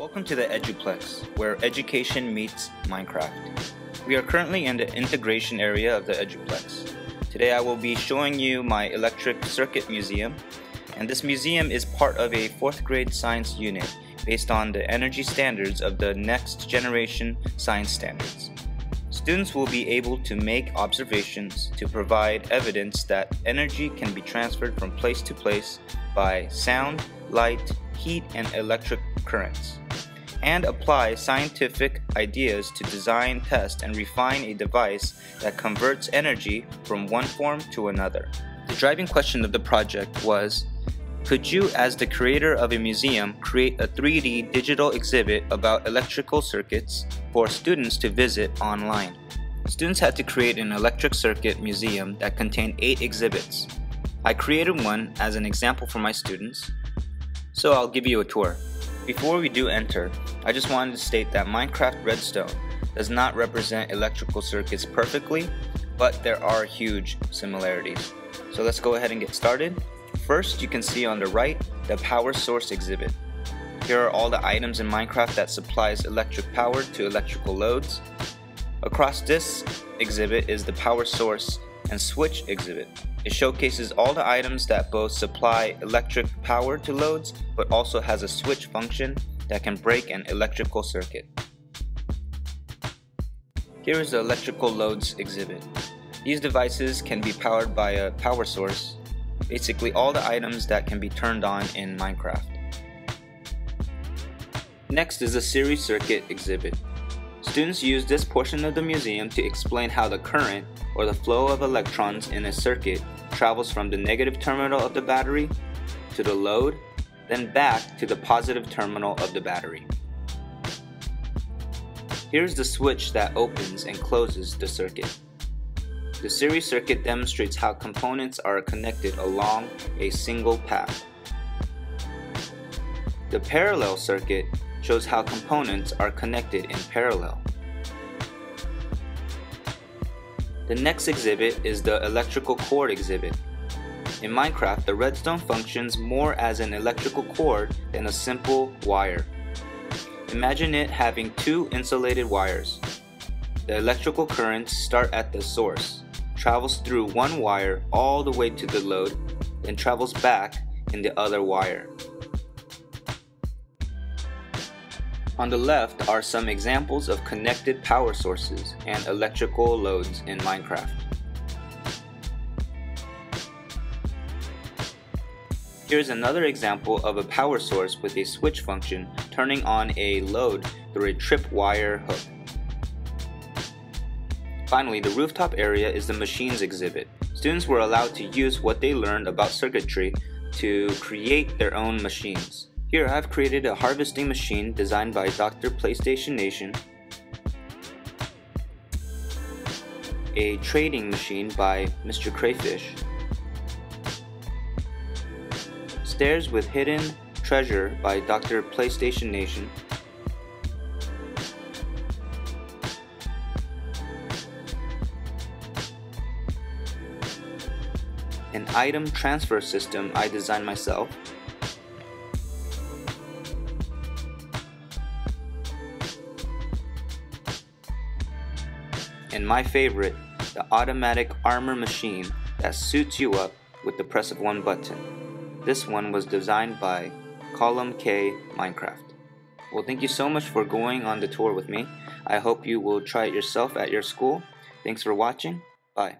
Welcome to the Eduplex, where education meets Minecraft. We are currently in the integration area of the Eduplex. Today I will be showing you my electric circuit museum, and this museum is part of a 4th grade science unit based on the energy standards of the next generation science standards. Students will be able to make observations to provide evidence that energy can be transferred from place to place by sound, light, heat, and electric currents, and apply scientific ideas to design, test, and refine a device that converts energy from one form to another. The driving question of the project was could you, as the creator of a museum, create a 3D digital exhibit about electrical circuits for students to visit online? Students had to create an electric circuit museum that contained 8 exhibits. I created one as an example for my students, so I'll give you a tour. Before we do enter, I just wanted to state that Minecraft Redstone does not represent electrical circuits perfectly, but there are huge similarities. So let's go ahead and get started. First, you can see on the right the power source exhibit. Here are all the items in Minecraft that supplies electric power to electrical loads. Across this exhibit is the power source and switch exhibit. It showcases all the items that both supply electric power to loads but also has a switch function that can break an electrical circuit. Here is the electrical loads exhibit. These devices can be powered by a power source, basically all the items that can be turned on in Minecraft. Next is the series circuit exhibit. Students use this portion of the museum to explain how the current, or the flow of electrons in a circuit, travels from the negative terminal of the battery to the load, then back to the positive terminal of the battery. Here's the switch that opens and closes the circuit. The series circuit demonstrates how components are connected along a single path. The parallel circuit shows how components are connected in parallel. The next exhibit is the electrical cord exhibit. In Minecraft, the redstone functions more as an electrical cord than a simple wire. Imagine it having two insulated wires. The electrical currents start at the source travels through one wire all the way to the load, then travels back in the other wire. On the left are some examples of connected power sources and electrical loads in Minecraft. Here's another example of a power source with a switch function turning on a load through a tripwire hook. Finally, the rooftop area is the machines exhibit. Students were allowed to use what they learned about circuitry to create their own machines. Here I've created a harvesting machine designed by Dr. PlayStation Nation, a trading machine by Mr. Crayfish, stairs with hidden treasure by Dr. PlayStation Nation, an item transfer system I designed myself. And my favorite, the automatic armor machine that suits you up with the press of one button. This one was designed by Column K Minecraft. Well, thank you so much for going on the tour with me. I hope you will try it yourself at your school. Thanks for watching. Bye.